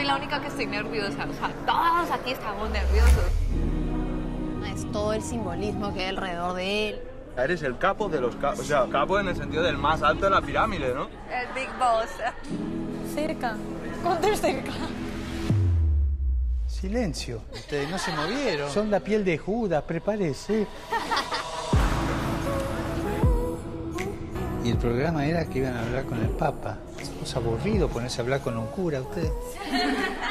soy la única que estoy nerviosa. O sea, todos aquí estamos nerviosos. Es todo el simbolismo que hay alrededor de él. Eres el capo de los capos. O sea, capo en el sentido del más alto de la pirámide, ¿no? El Big Boss. Cerca. ¿Cuánto es cerca? Silencio. Ustedes no se movieron. Son la piel de Judas, prepárese. Y el programa era que iban a hablar con el Papa. Es aburrido ponerse a hablar con un cura, usted.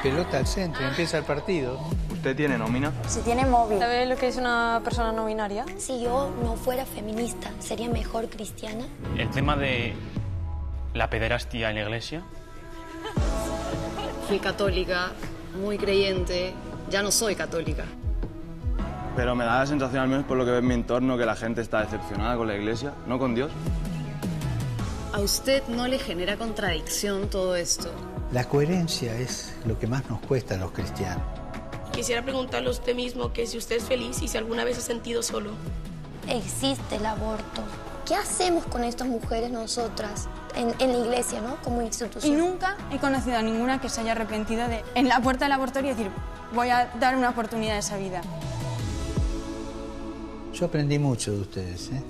Pelota al centro y empieza el partido. ¿Usted tiene nómina? Si tiene móvil. ¿Sabes lo que es una persona no binaria? Si yo no fuera feminista, ¿sería mejor cristiana? El tema de la pederastia en la iglesia. Fui católica, muy creyente. Ya no soy católica. Pero me da la sensación, al menos por lo que ve en mi entorno, que la gente está decepcionada con la iglesia, no con Dios. ¿A usted no le genera contradicción todo esto? La coherencia es lo que más nos cuesta a los cristianos. Quisiera preguntarle a usted mismo que si usted es feliz y si alguna vez se ha sentido solo. Existe el aborto. ¿Qué hacemos con estas mujeres nosotras en, en la iglesia, ¿no? Como Y institución. nunca he conocido a ninguna que se haya arrepentido de en la puerta del laboratorio decir voy a dar una oportunidad a esa vida. Yo aprendí mucho de ustedes, ¿eh?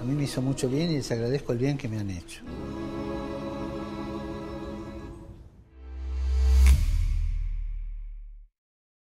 A mí me hizo mucho bien y les agradezco el bien que me han hecho.